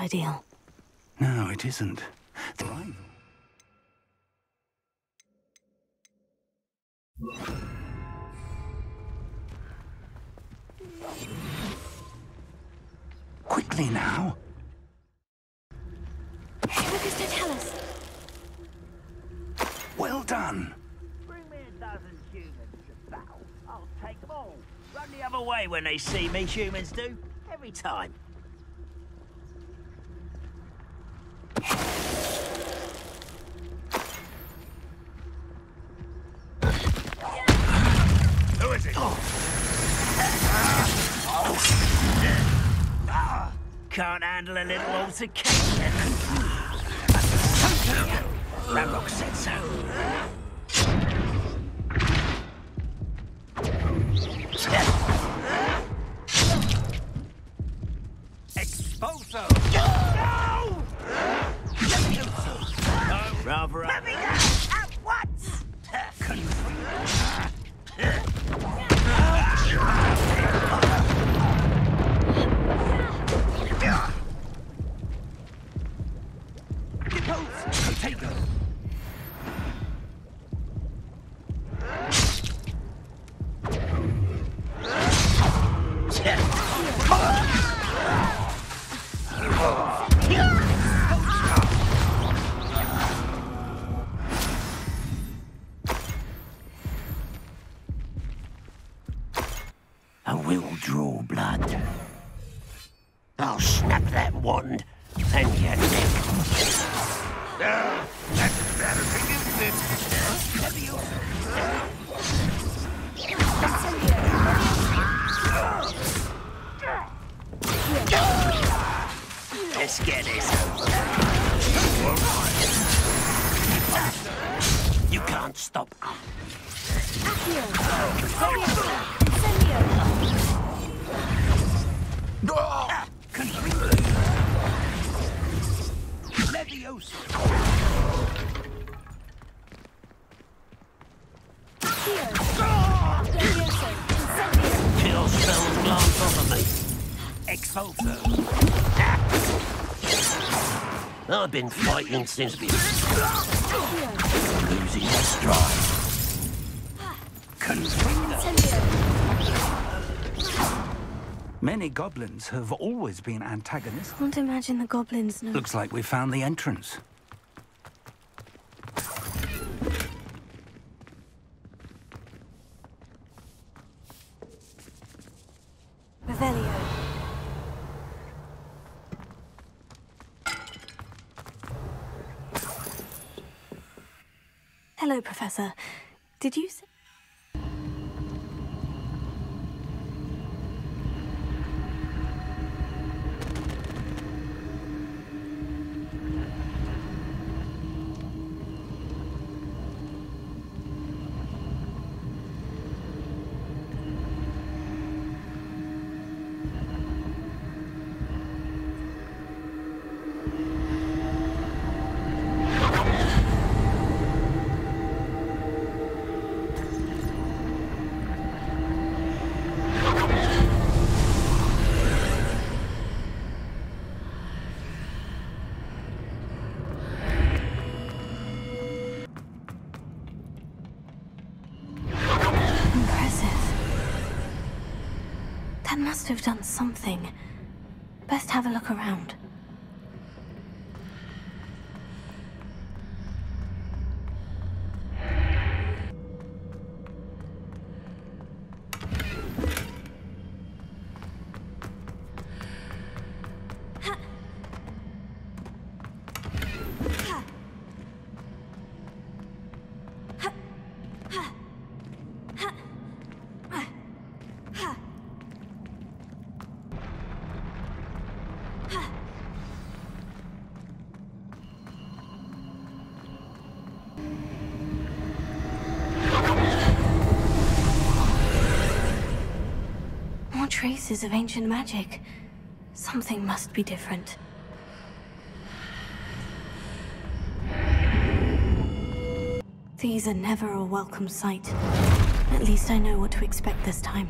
ideal. No, it isn't. The. Quickly now. Lucas, don't tell us. Well done. Bring me a dozen humans to battle. I'll take them all. Run the other way when they see me, humans do. Every time. Can't handle a little altercation. Ranrok said so. Expulso! Rather Let Expulso. I've been fighting since before. Losing my stride. Constrictor. Incendio! Many goblins have always been antagonists. Can't imagine the goblins know. Looks like we found the entrance. Hello, Professor. Did you say... must have done something. Best have a look around. Traces of ancient magic. Something must be different. These are never a welcome sight. At least I know what to expect this time.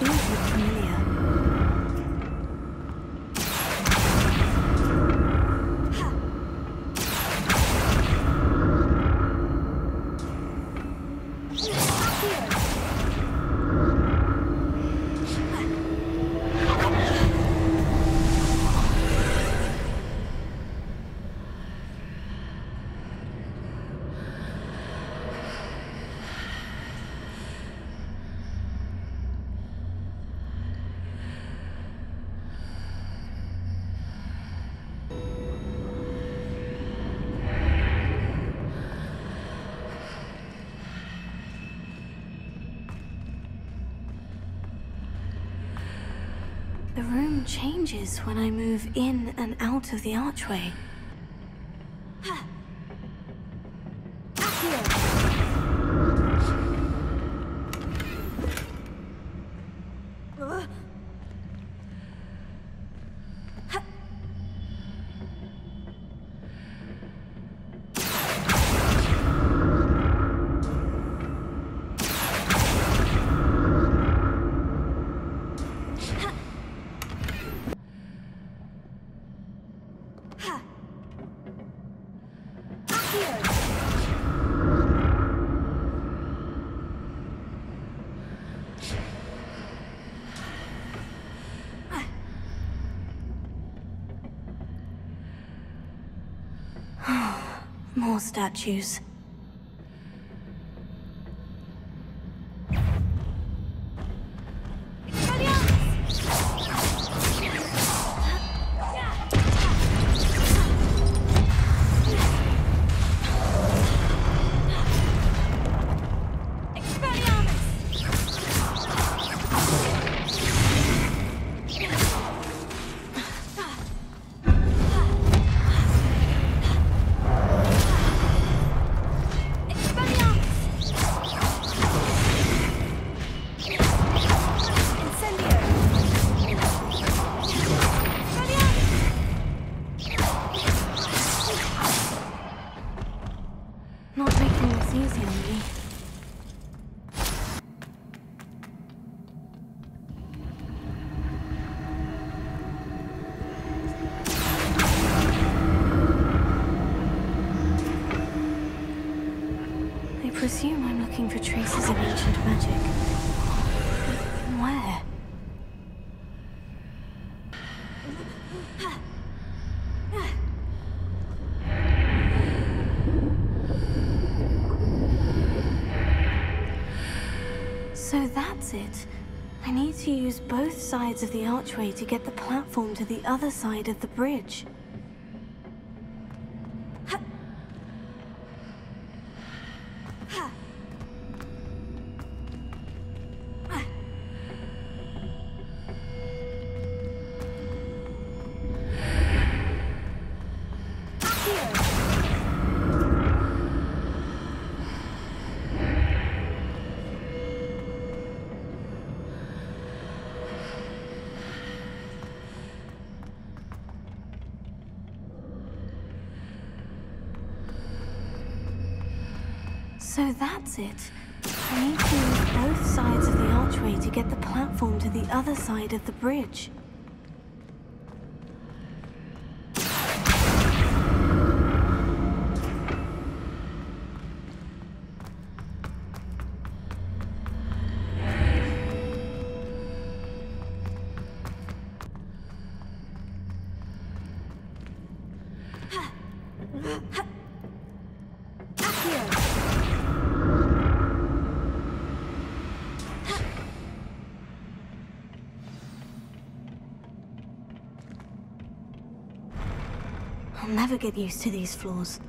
Look familiar. Changes when I move in and out of the archway. Statues. Not making this easy on me. I presume I'm looking for traces of ancient magic. But Where? So that's it. I need to use both sides of the archway to get the platform to the other side of the bridge. So that's it. I need to use both sides of the archway to get the platform to the other side of the bridge. I'll never get used to these floors.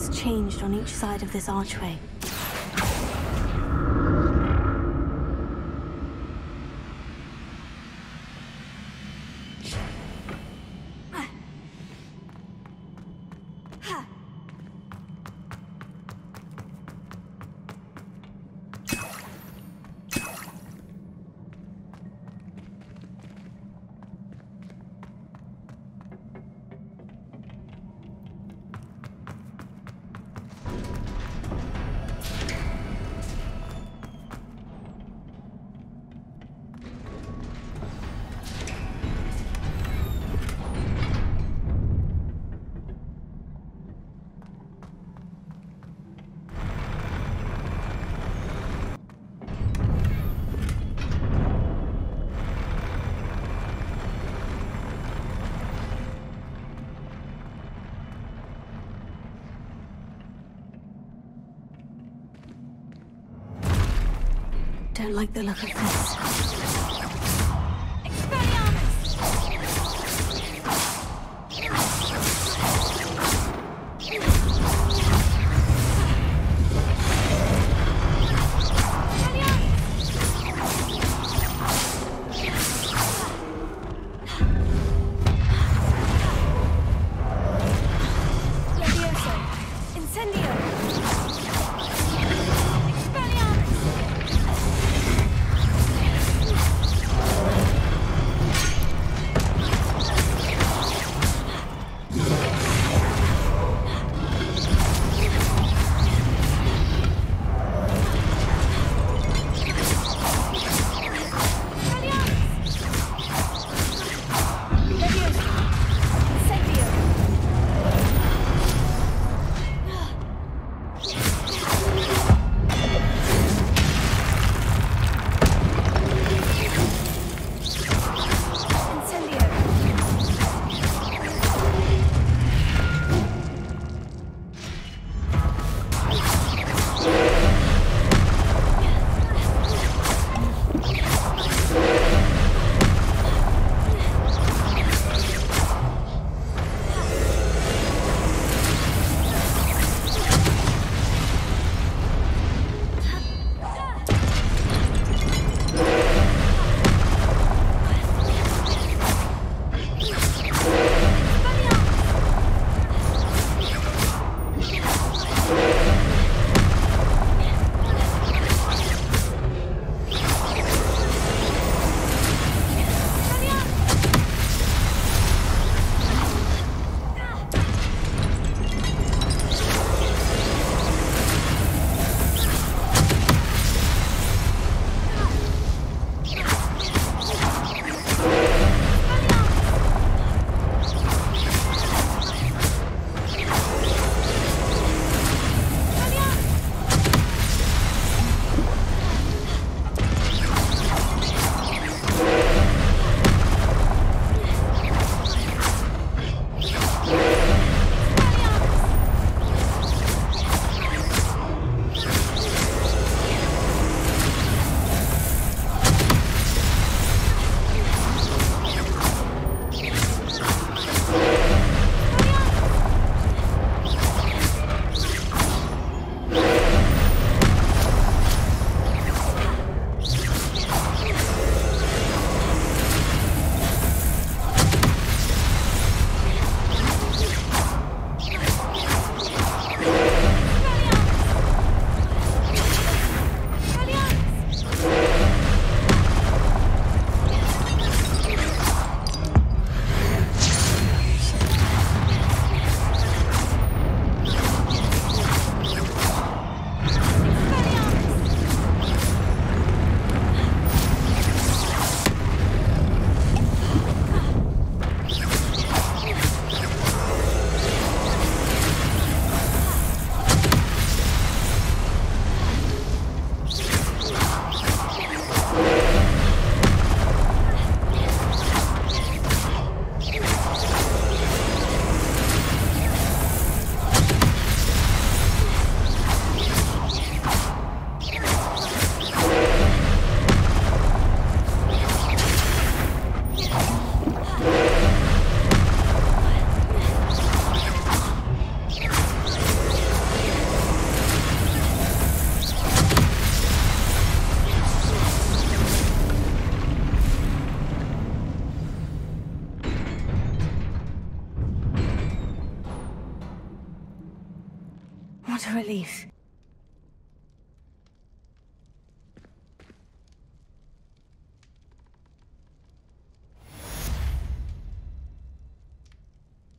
What's changed on each side of this archway. Don't like the look of this.